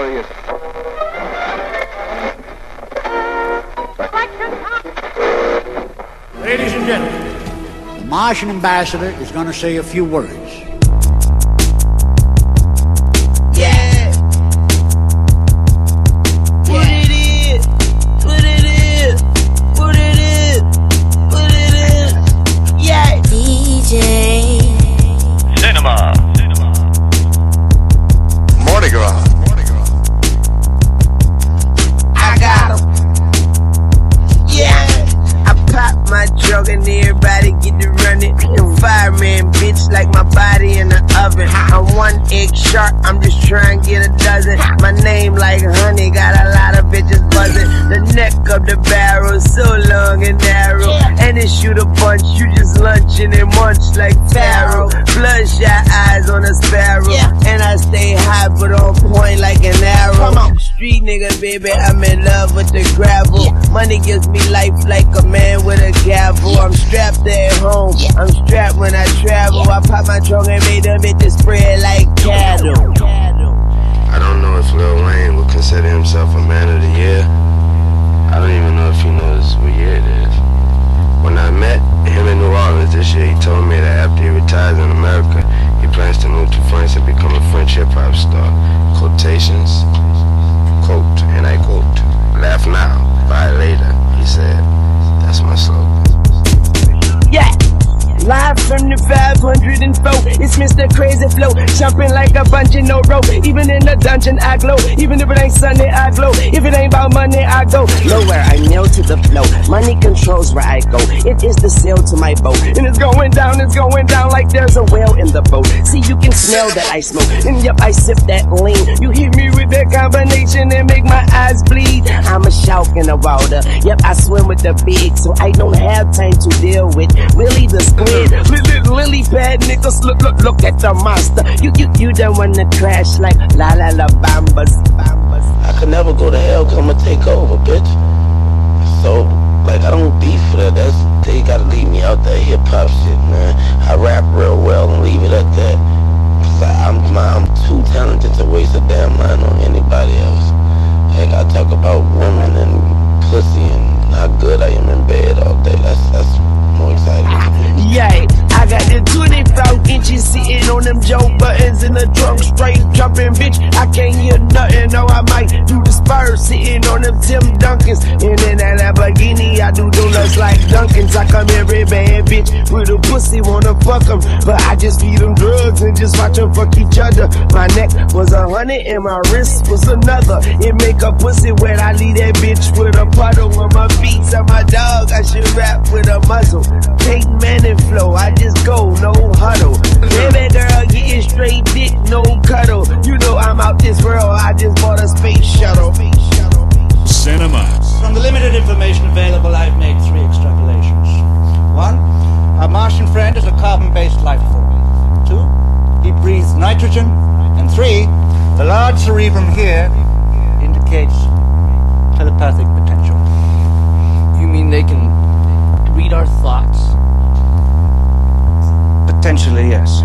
glorious. Ladies and gentlemen, The Martian ambassador is going to say a few words. Like my body in the oven. I'm one egg shark, I'm just trying to get a dozen. My name like honey, got a lot of bitches buzzing. The neck of the barrel so long and narrow. And it shoot a bunch, you just lunching and munch like Pharaoh. Nigga, baby, I'm in love with the gravel. Money gives me life like a man with a gavel. I'm strapped at home. I'm strapped when I travel. I pop my trunk and made them bitches spread like cattle. I don't know if Lil Wayne would consider himself a man of the year. I don't even know if he knows what year it is. When I met him in New Orleans this year, he told from the 504, it's Mr. Crazy Flow, jumping like a bunch in no row. Even in the dungeon, I glow. Even if it ain't Sunday, I glow. If it ain't about money, I go nowhere. I nail to the flow. Money controls where I go. It is the sail to my boat, and it's going down. It's going down like there's a whale in the boat. See, you can smell that I smoke, and yep, I sip that lean. You hear combination and make my eyes bleed. I'm a shark in the water. Yep, I swim with the big, so I don't have time to deal with Willie the squid. Little lily pad niggas, look, look, look at the monster. You, you, you don't wanna crash like la la la bambas, bambas. I could never go to hell cause I'ma take over, bitch. So, like, I don't beef for that. Jumping, bitch. I can't hear nothing, no, I might do the Spurs sitting on them Tim Duncans. And in that Lamborghini, I do donuts like Dunkins. I come every bad bitch with a pussy, wanna fuck fuck 'em, But I just feed them drugs and just watch 'em fuck each other. My neck was a hundred and my wrist was another. It make a pussy wet, I leave that bitch with a puddle on my feet. So my dog, I should rap with a muzzle. Peyton Manning flow, I just go, no huddle. Limited information available, I've made three extrapolations. One, our Martian friend is a carbon-based life form. Two, he breathes nitrogen. And three, the large cerebrum here indicates telepathic potential. You mean they can read our thoughts? Potentially, yes.